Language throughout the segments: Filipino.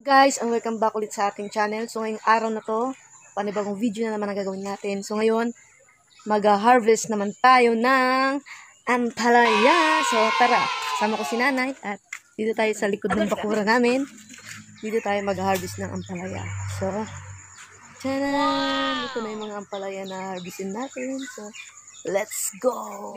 Guys, and welcome back ulit sa ating channel. So, ngayong araw na to, panibagong video na naman ang gagawin natin. So, ngayon, mag-harvest naman tayo ng ampalaya. So, tara, sama ko si nanay at dito tayo sa likod ng bakura namin. Dito tayo mag-harvest ng ampalaya. So, Tanan! Ito na yung mga ampalaya na harvestin natin. So, let's go!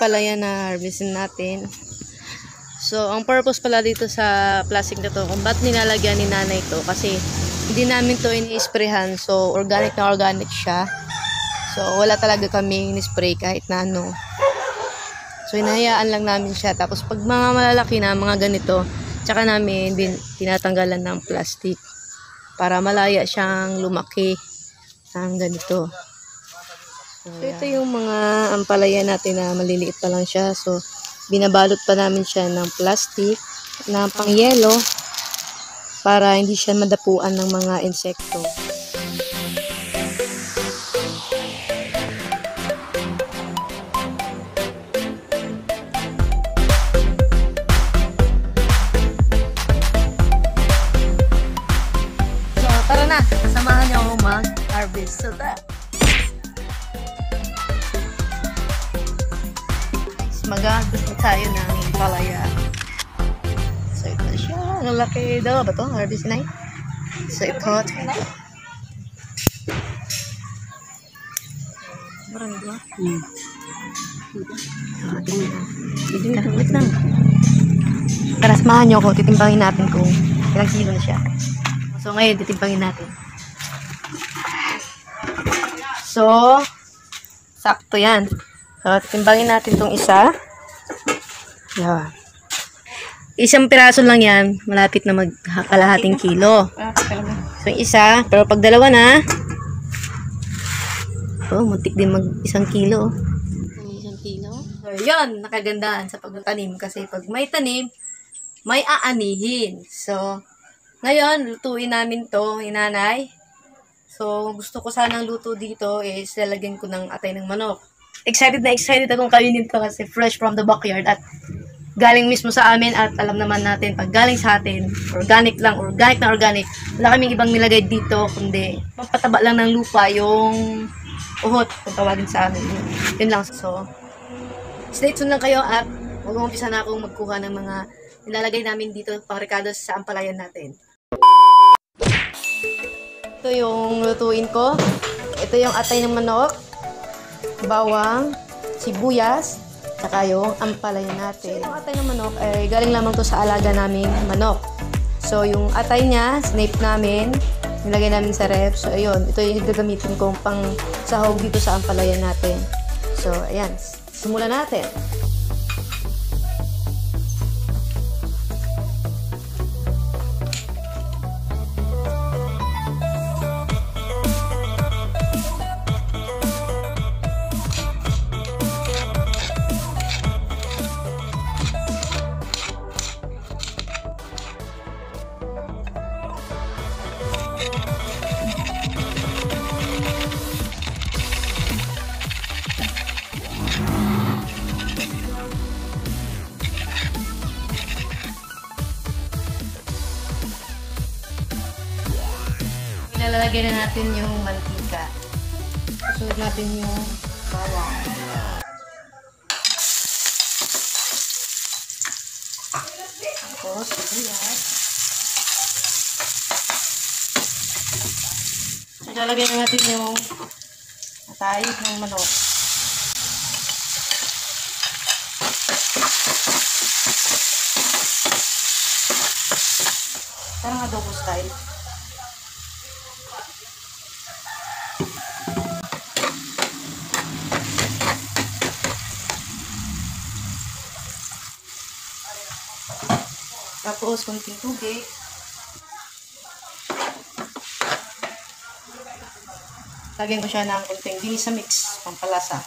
Ito na harvestin natin. So, ang purpose pala dito sa plastic na to, kung ba't nilalagyan ni nanay to, kasi hindi namin to ini-sprayhan. So, organic na organic siya. So, wala talaga kaming ni-spray kahit na ano. So, inahayaan lang namin siya. Tapos, pag mga malalaki na, mga ganito, tsaka namin din tinatanggalan ng plastic para malaya siyang lumaki ng ganito. So, ito yung mga ampalaya natin na maliliit pa lang siya. So, binabalot pa namin siya ng plastic na pangyelo para hindi siya madapuan ng mga insekto. So, tara na. Samahan niyo ako mag-harvest. So, tara. Na tayo ng palaya. So, ito na siya. Ang laki daw ba ito? Harvest na So, ito. Marami ba? Hmm. Wait, wait lang. Tara, samahan niyo ako. Titimbangin natin kung ilang kilo na siya. So, ngayon, titimbangin natin. So, sakto yan. So, timbangin natin tong isa. Yan. Isang piraso lang yan, malapit na magkalahating kilo. So, isa, pero pag dalawa na, oh, muntik din mag isang kilo. Isang kilo. So, yun, nakagandaan sa pagtanim. Kasi pag may tanim, may aanihin. So, ngayon, lutuin namin to, inanay. So, gusto ko sanang luto dito is lalagyan ko ng atay ng manok excited na excited akong kainin to kasi fresh from the backyard at galing mismo sa amin at alam naman natin pag galing sa atin, organic lang, organic na organic, wala kaming ibang nilagay dito kundi papataba lang ng lupa yung uhot kung tawagin sa amin. Yun lang. So, stay tuned lang kayo at mag-umpisa na akong magkuha ng mga nilalagay namin dito pang sa ampalayan natin. Ito yung lutuin ko. Ito yung atay ng manok bawang, sibuyas, saka yung ampalaya natin. Ang atay ng manok ay galing lamang to sa alaga naming manok. So, yung atay niya, snape namin, nilagay namin sa ref. So, ayun, ito yung gagamitin kong pang sahog dito sa ampalaya natin. So, ayan, simulan natin. Ilalagay na natin yung mantika. Susunod natin yung bawang. Tapos, sibuyas. Ilalagay na natin yung atay ng manok. Parang adobo style. Tapos, konting tubig. Lagyan ko siya ng kunting ginisa mix, pampalasa.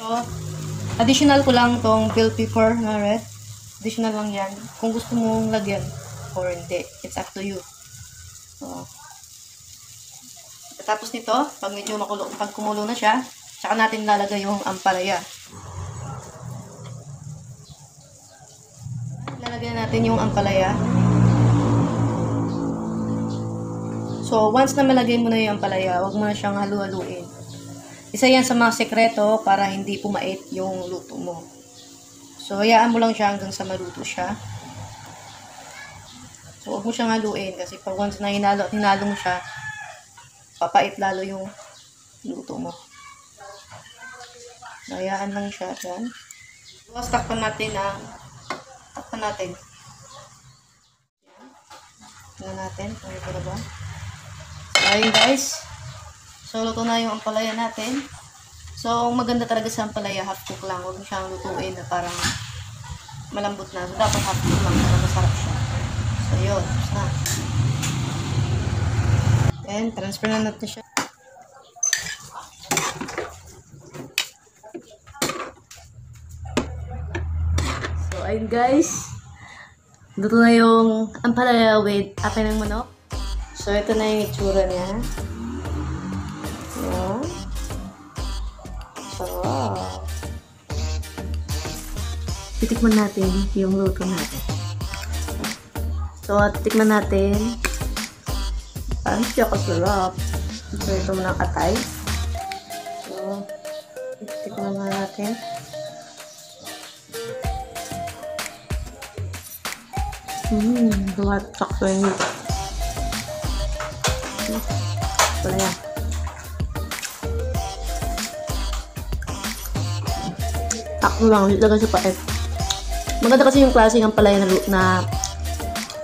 So, additional ko lang tong bell pepper na red. Additional lang yan. Kung gusto mong lagyan or hindi, it's up to you. So, tapos nito, pag medyo makulo, pag kumulo na siya, saka natin lalagay yung ampalaya. Lalagyan natin yung ampalaya. So, once na malagay mo na yung ampalaya, huwag mo na siyang halu-haluin. Isa yan sa mga sekreto para hindi pumait yung luto mo. So, hayaan mo lang siya hanggang sa maluto siya. So, huwag mo siyang haluin kasi pag once na hinalo hinalo mo siya, papait lalo yung luto mo. So, hayaan lang siya dyan. Tapos, takpan natin ang natin. Tingnan natin kung ito na ba. So, ayun guys. So, luto na yung ampalaya natin. So, maganda talaga sa ampalaya, half cook lang. Huwag siyang lutuin na parang malambot na. So, dapat half cook lang para masarap siya. So, yun. Tapos. Then, transfer na natin siya. So, ayun guys. Luto na yung ampalaya with ate ng manok. So, ito na yung itsura niya. Yan. Sarap. Titikman natin yung luto natin. So, titikman natin. Parang siya kasarap. So, ito muna katay. Mmm, dumat sakto luto. Wala yan. Takbo lang, hindi talaga siya pait. Maganda kasi yung klase ng palaya na, na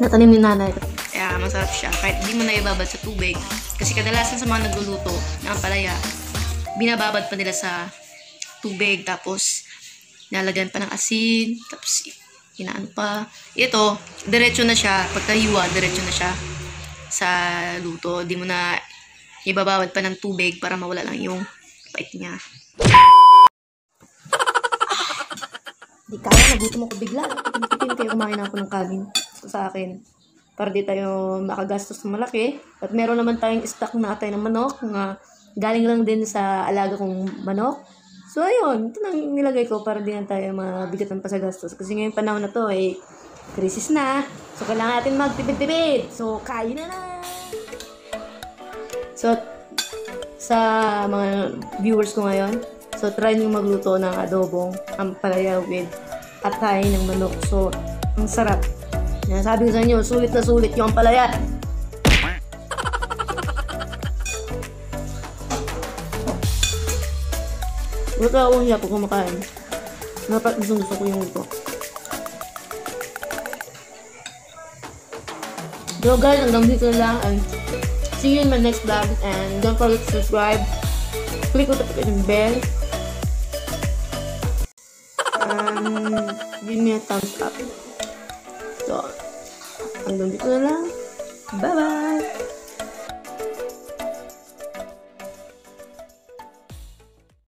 natanim ni nanay. Kaya masarap siya. Kahit hindi mo na ibabad sa tubig. Kasi kadalasan sa mga nagluluto ng palaya, binababad pa nila sa tubig. Tapos, nalagyan pa ng asin. Tapos, inaan pa. Ito, diretso na siya. Pagkayuwa, diretso na siya sa luto. Di mo na ibabawad pa ng tubig para mawala lang yung pait niya. Di kaya, nagutom ako bigla. Tipim-tipim kayo kumain ako ng kanin. Sa akin. Para di tayo makagastos ng malaki. At meron naman tayong stock na atay ng manok. Nga galing lang din sa alaga kong manok. So, ayun. Ito nang nilagay ko para di na tayo mabigatan pa sa gastos. Kasi ngayong panahon na to, eh, krisis na. So, kailangan natin magtipid-tipid. So, kain na na! So, sa mga viewers ko ngayon, so try nyo magluto ng adobong ampalaya with atay ng manok. So, ang sarap. Yan, sabi ko sa inyo, sulit na sulit yung ampalaya. Akong hiya pag kumakain. Dapat gusto gusto ko yung ito. So guys, hanggang dito lang and see you in my next vlog and don't forget to subscribe. Click the notification bell. And give me a thumbs up. So, hanggang dito na lang. Bye-bye!